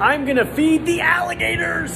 I'm gonna feed the alligators.